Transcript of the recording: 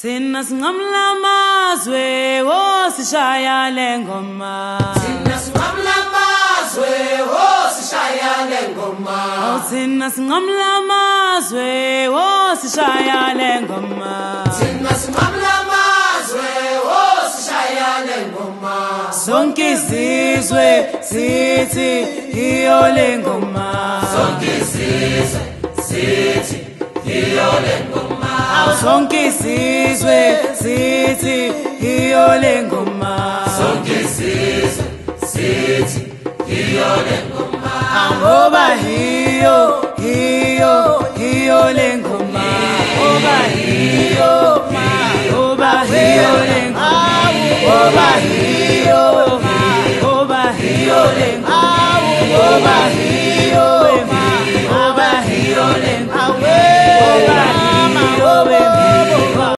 Thina sinqamla amazwe wosishaya lengoma Thina sinqamla amazwe wosishaya lengoma Thina sinqamla amazwe wosishaya lengoma Thina sinqamla amazwe wosishaya lengoma Sonke izizwe sithi iyo lengoma Sonke izizwe sithi iyo lengoma sonke isizwe sithi iyole lengoma. sonke isizwe sithi iyole lengoma. ngoba hiyo hiyo hiyo lengoma. ngoba hiyo ngoba hiyo ngoma ngoba hiyo ngoba hiyo ngoma ngoba hiyo